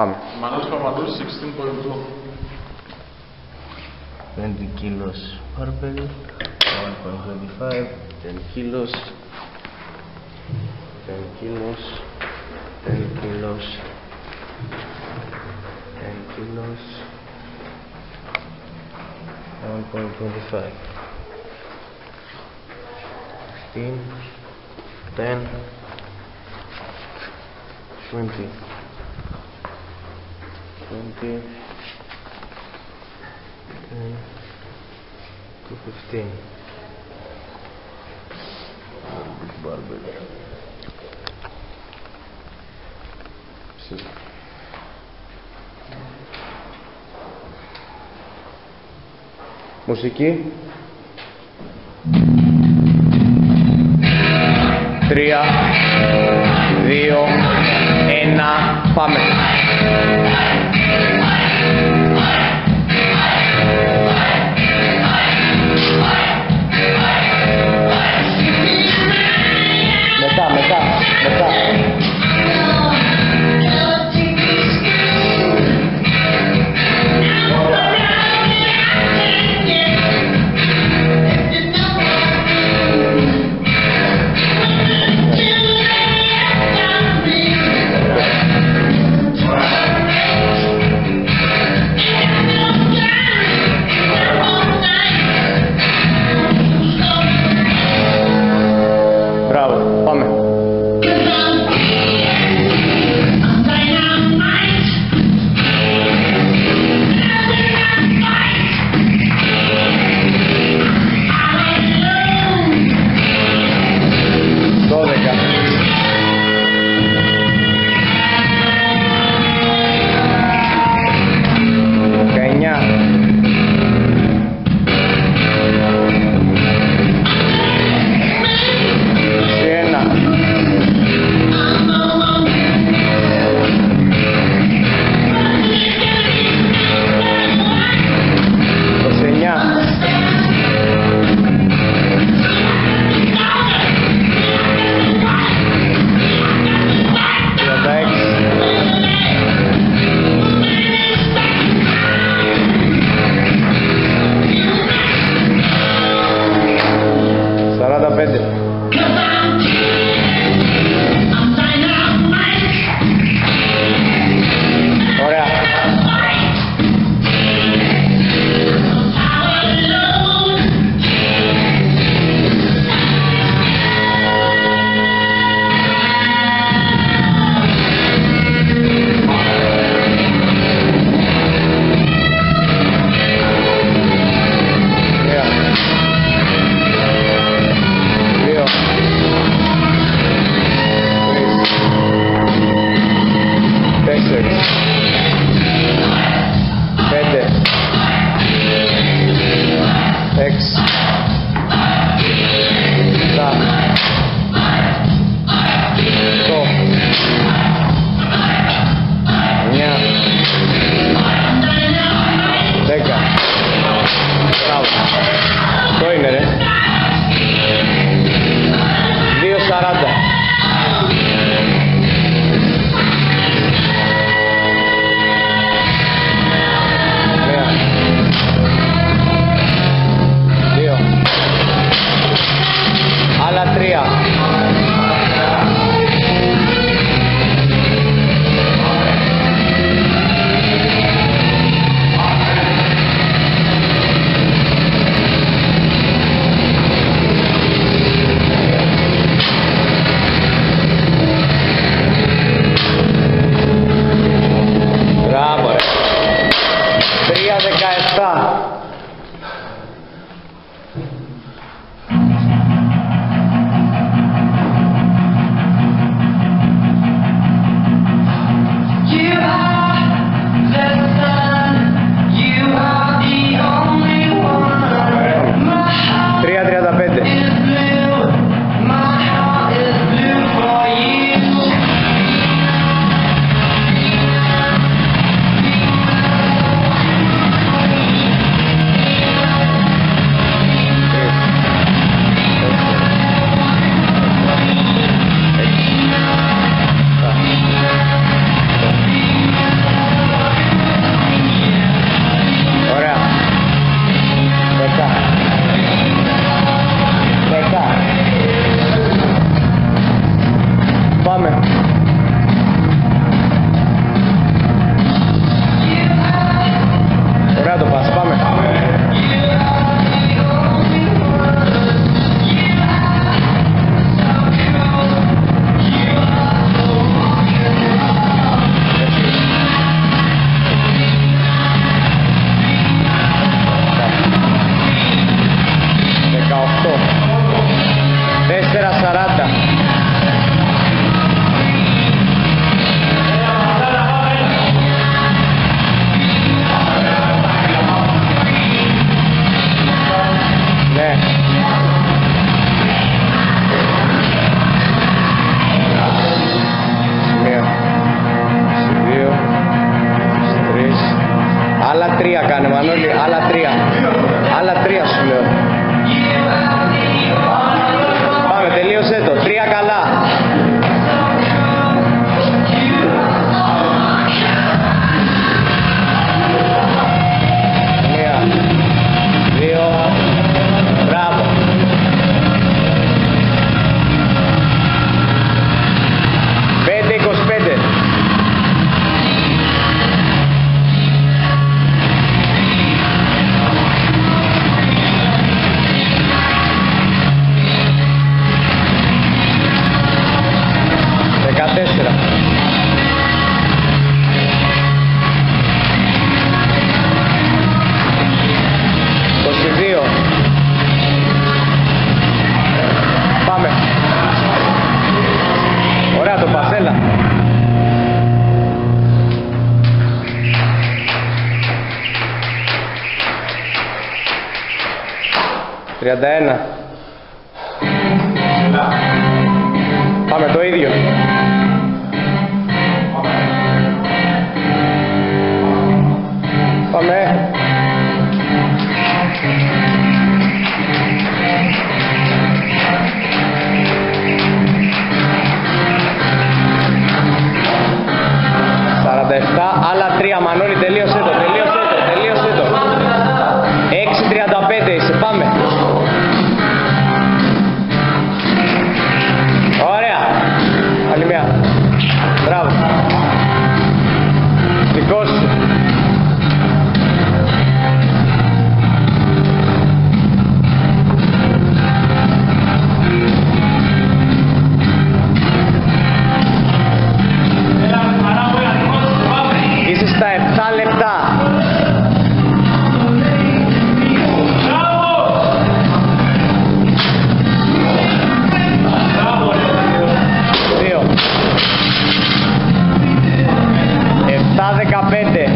Πάμε. Manoj Papadou, 16.2. 20 kilos barbell, 1.25, 10 kilos, 10 kilos, 10 kilos, 10 kilos, 1.25, 16, 10, 20, 20, 10 to 15 big barbell Μουσική. Τρία Δύο Ένα Πάμε Charada. 4.40. Ναι. Άλλα τρία κάνε Μανώλη, άλλα τρία. Άλλα τρία σου λέω. austríaca 31. Πάμε το ίδιο. 15